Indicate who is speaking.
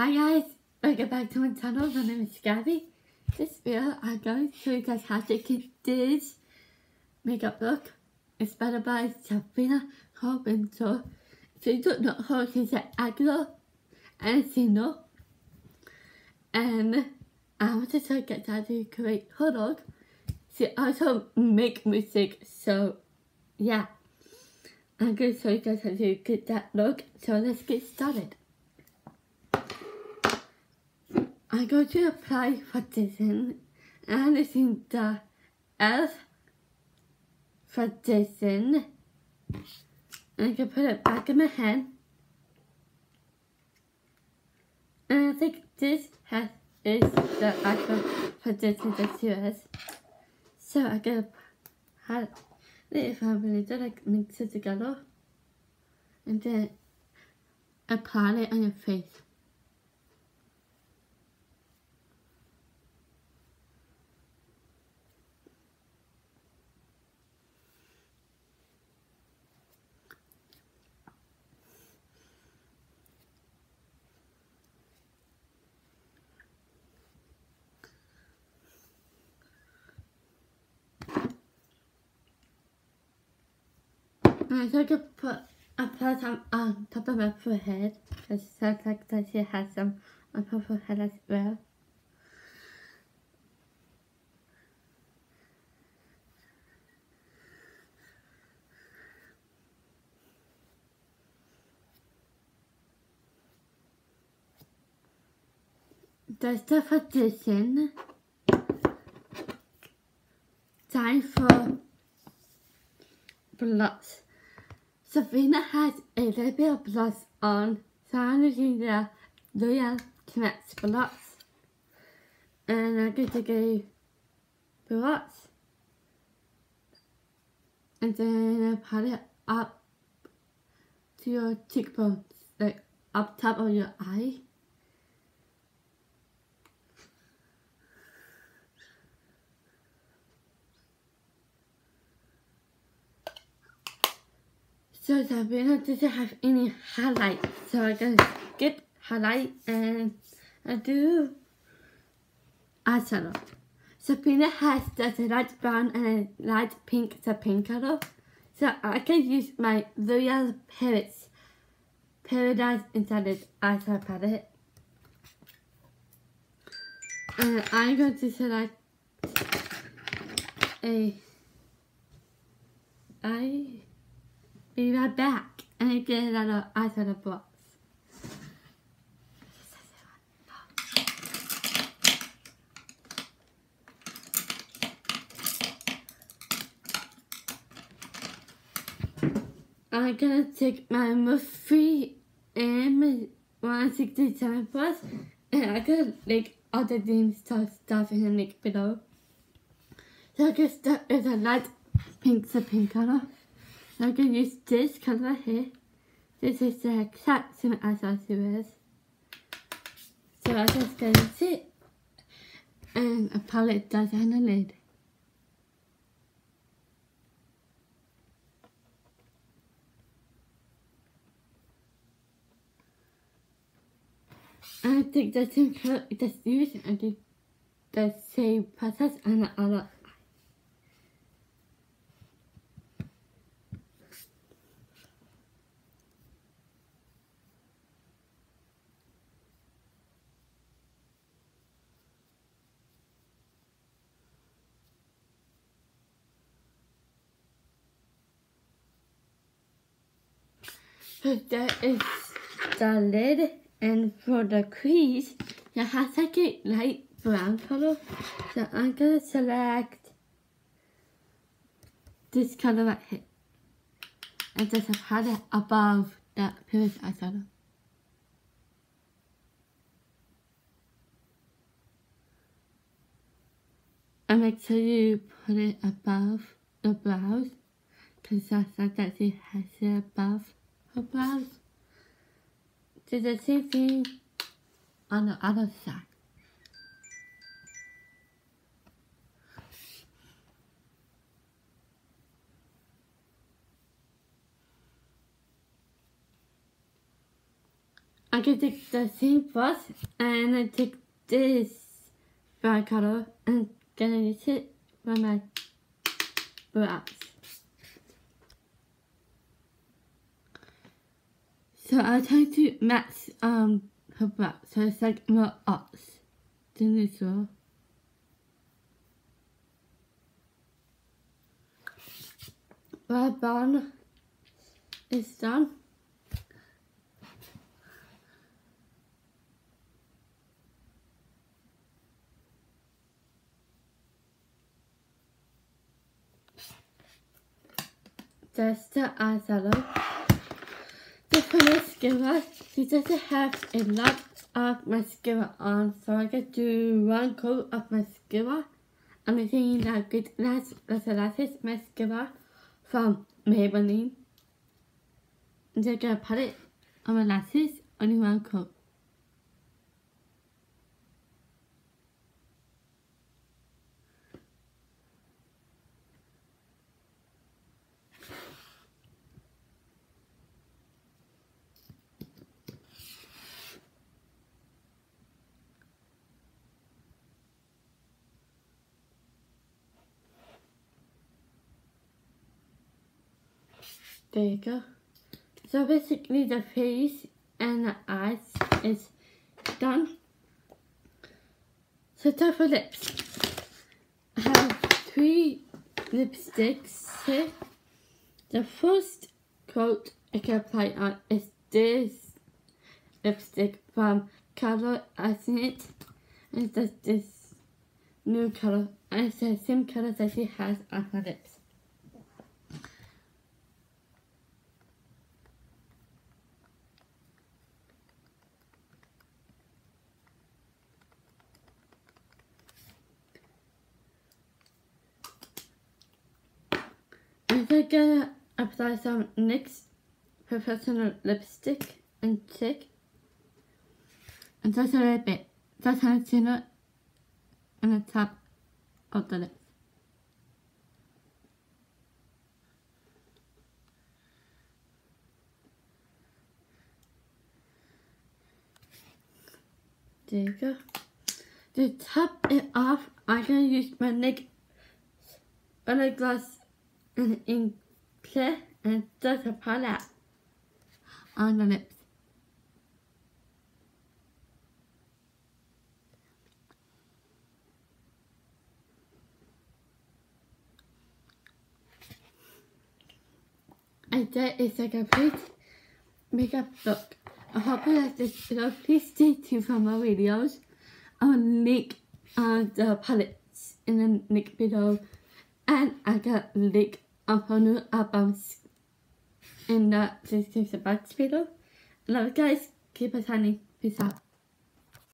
Speaker 1: Hi guys, welcome back to my channel. My name is Gabby. This video I'm going to show you guys how to get this makeup look It's inspired by Sabrina Carpenter. So you don't know her, she's an actor and a singer. And I want to show you guys how to create her look. She also make music, so yeah. I'm going to show you guys how to get that look. So let's get started. I go to apply and it's in the Elf foundation. And I can put it back in my head. And I think this has is the actual foundation that she has. So I can have the family that like mix it together and then apply it on your face. And I could put apply some on top of my forehead because it sounds like that she has some on her forehead as well. That's the foundation. Time for blush. Sabrina has a little bit of blush on, so I'm using the L'Oreal Connect blush. And I'm going to go blush. And then apply it up to your cheekbones, like up top of your eye. So Sabrina doesn't have any highlight, so I can get highlight and I do eyeshadow. Sabrina has just a light brown and a light pink, the pink color. So I can use my L'Oreal Paris Paradise Inside eyeshadow palette. And I'm going to select a eye be right back and get it out of out of the box. I'm gonna take my Morphe M167 Plus and I could like all the names stuff stuff in the link below. So I can start with a light pink, the pink color. I'm going to use this colour here. This is the exact same as our sewers. So I'm just going to sit um, and apply it does on the lid. I think the same colour just use and the same process on the other that is the lid and for the crease it has like a light brown color. So I'm gonna select this color right here. And just apply it above that previous eyeshadow. And make sure you put it above the brows because that's that it has it above brows. Do the same thing on the other side. I to take the same brush and I take this brown color and gonna use it for my brows. So I try to match um her brows so it's like more arts than usual. Well brown is done. Just the eyeshadow. Mascara, she doesn't have a lot of mascara on, so I can do one coat of mascara. I'm using the Good Lash Lashes mascara from Maybelline. I'm just gonna put it on my lashes, only one coat. There you go. So basically the face and the eyes is done. So time for lips. I have three lipsticks here. The first coat I can apply on is this lipstick from Color And it's this new color. And it's the same color that she has on her lips. I'm gonna apply some NYX professional lipstick and check. And just a little bit. Just on the chin and the top of the lips. There you go. To top it off, I'm gonna use my NYX gloss in clear and just a palette on the lips. And that is a complete makeup look. I hope you like this video. Please stay tuned for more videos. I'll link uh, the palettes in the link below and I got link of her new albums in the description box below. Love you guys. Keep us honey. Peace out.